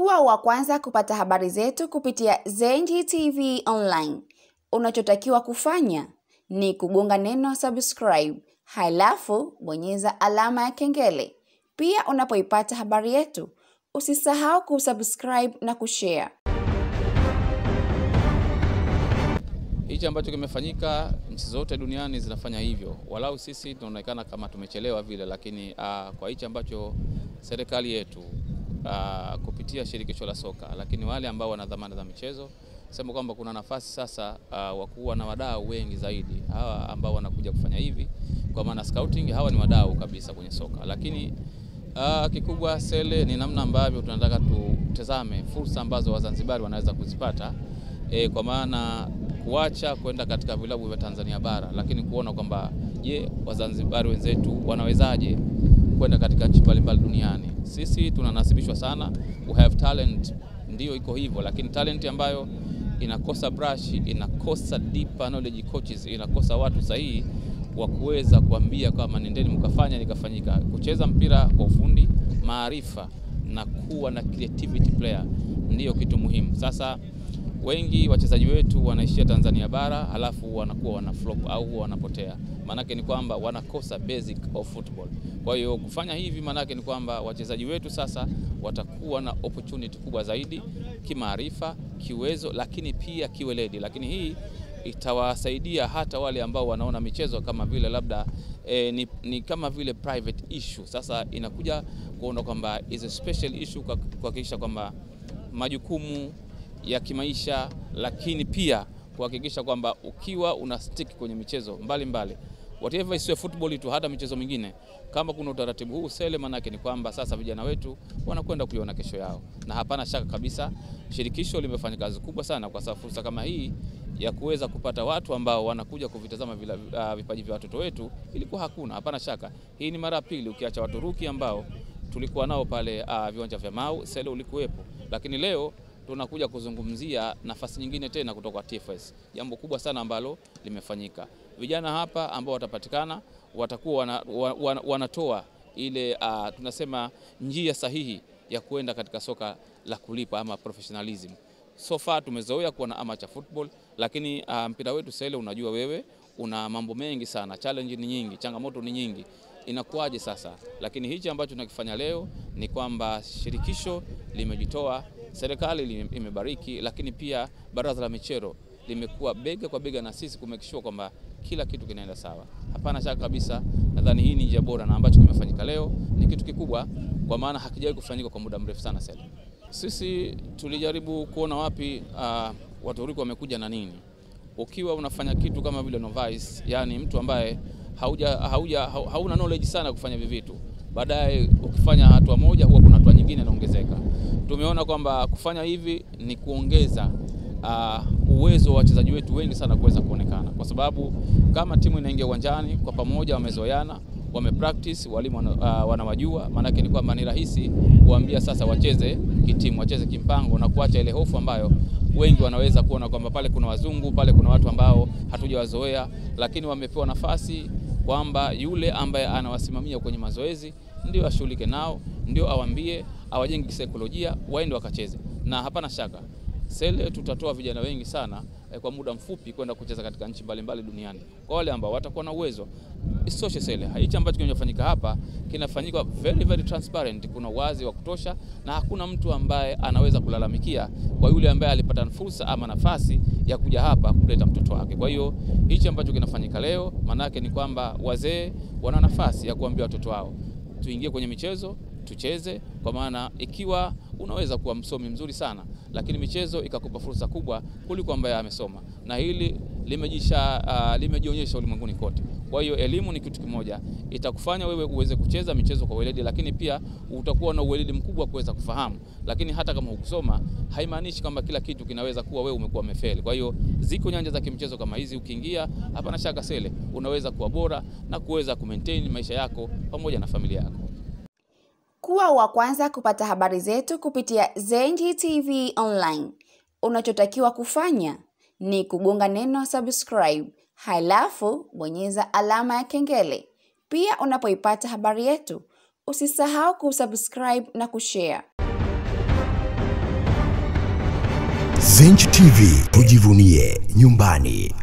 Kuwa wa kwanza kupata habari zetu kupitia Zenji TV Online. Unachotakiwa kufanya ni kugonga neno subscribe, halafu bonyeza alama ya kengele. Pia unapoipata habari yetu, usisahau kusubscribe na kushare. Hichi ambacho kimefanyika, nchi zote duniani zinafanya hivyo, walau sisi tunaonekana kama tumechelewa vile, lakini uh, kwa hichi ambacho serikali yetu uh, kupitia shirikisho la soka, lakini wale ambao wana dhamana za michezo sema kwamba kuna nafasi sasa uh, wa kuwa na wadau wengi zaidi, hawa ambao wanakuja kufanya hivi, kwa maana scouting, hawa ni wadau kabisa kwenye soka, lakini uh, kikubwa Sele ni namna ambavyo tunataka tutazame fursa ambazo Wazanzibari wanaweza kuzipata e, kwa maana kuacha kwenda katika vilabu vya Tanzania bara, lakini kuona kwamba je, Wazanzibari wenzetu wanawezaje kwenda katika nchi mbalimbali duniani. Sisi tunanasibishwa sana, we have talent, ndio iko hivyo, lakini talent ambayo inakosa brush, inakosa deep knowledge coaches, inakosa watu sahihi wa kuweza kuambia kama nendeni mkafanya nikafanyika. Kucheza mpira kwa ufundi, maarifa na kuwa na creativity player ndiyo kitu muhimu. Sasa wengi wachezaji wetu wanaishia Tanzania bara halafu wanakuwa wana flop au wanapotea. Maanake ni kwamba wanakosa basic of football. Kwa hiyo kufanya hivi maanake ni kwamba wachezaji wetu sasa watakuwa na opportunity kubwa zaidi kimaarifa, kiwezo, lakini pia kiweledi. Lakini hii itawasaidia hata wale ambao wanaona michezo kama vile labda e, ni, ni kama vile private issue. Sasa inakuja kuona kwamba is a special issue kuhakikisha kwamba majukumu ya kimaisha lakini pia kuhakikisha kwamba ukiwa una stick kwenye michezo mbalimbali whatever isiwe football tu, hata michezo mingine, kama kuna utaratibu huu Sele, manake ni kwamba sasa vijana wetu wanakwenda kuiona kesho yao, na hapana shaka kabisa shirikisho limefanya kazi kubwa sana, kwa sababu fursa kama hii ya kuweza kupata watu ambao wanakuja kuvitazama uh, vipaji vya watoto wetu ilikuwa hakuna. Hapana shaka hii ni mara ya pili, ukiacha Waturuki ambao tulikuwa nao pale uh, viwanja vya Mau, Sele ulikuwepo, lakini leo tunakuja kuzungumzia nafasi nyingine tena kutoka TFS, jambo kubwa sana ambalo limefanyika. Vijana hapa ambao watapatikana watakuwa wana, wana, wanatoa ile uh, tunasema njia sahihi ya kuenda katika soka la kulipa ama professionalism. So far tumezoea kuwa na amateur football, lakini uh, mpira wetu Sele, unajua wewe una mambo mengi sana, challenge ni nyingi, changamoto ni nyingi inakuwaje sasa? Lakini hichi ambacho tunakifanya leo ni kwamba shirikisho limejitoa, serikali imebariki, lakini pia baraza la michero limekuwa bega kwa bega na sisi kumekishua kwamba kila kitu kinaenda sawa. Hapana shaka kabisa, nadhani hii ni njia bora na ambacho kimefanyika leo ni kitu kikubwa, kwa maana hakijawahi kufanyika kwa muda mrefu sana. Sasa sisi tulijaribu kuona wapi uh, Waturuki wamekuja na nini. Ukiwa unafanya kitu kama vile novice, yani mtu ambaye hauja, hauja, hauna knowledge sana kufanya vivitu vitu, baadaye ukifanya hatua moja huwa kuna hatua nyingine inaongezeka. Tumeona kwamba kufanya hivi ni kuongeza uh, uwezo wa wachezaji wetu wengi sana kuweza kuonekana, kwa sababu kama timu inaingia uwanjani kwa pamoja, wamezoeana, wamepractice, walimu uh, wanawajua, maanake ni kwamba ni rahisi kuambia sasa wacheze kitimu, wacheze kimpango na kuacha ile hofu ambayo wengi wanaweza kuona kwamba pale kuna wazungu, pale kuna watu ambao hatujawazoea, lakini wamepewa nafasi kwamba yule ambaye anawasimamia kwenye mazoezi ndio ashughulike nao, ndio awambie, awajenge kisaikolojia, waende wakacheze, na hapana shaka Sele tutatoa vijana wengi sana eh, kwa muda mfupi kwenda kucheza katika nchi mbalimbali duniani, kwa wale ambao watakuwa na uwezo. Isitoshe Sele, hichi ambacho kinachofanyika hapa kinafanyika very very transparent, kuna uwazi wa kutosha na hakuna mtu ambaye anaweza kulalamikia kwa yule ambaye alipata fursa ama nafasi ya kuja hapa kuleta mtoto wake. Kwa hiyo hichi ambacho kinafanyika leo, maanake ni kwamba wazee wana nafasi ya kuambia watoto wao tuingie kwenye michezo tucheze, kwa maana ikiwa unaweza kuwa msomi mzuri sana lakini michezo ikakupa fursa kubwa kuliko ambaye amesoma, na hili limejisha uh, limejionyesha ulimwenguni kote. Kwa hiyo elimu ni kitu kimoja, itakufanya wewe uweze kucheza michezo kwa weledi, lakini pia utakuwa na uweledi mkubwa kuweza kufahamu. Lakini hata kama hukusoma, haimaanishi kwamba kila kitu kinaweza kuwa wewe umekuwa umefeli. Kwa hiyo ziko nyanja za kimchezo kama hizi, ukiingia hapana shaka Sele, unaweza kuwa bora na kuweza kumaintain maisha yako pamoja na familia yako. Kuwa wa kwanza kupata habari zetu kupitia Zenji TV Online. Unachotakiwa kufanya ni kugonga neno subscribe, halafu bonyeza alama ya kengele. Pia unapoipata habari yetu, usisahau kusubscribe na kushare. Zenji TV tujivunie nyumbani.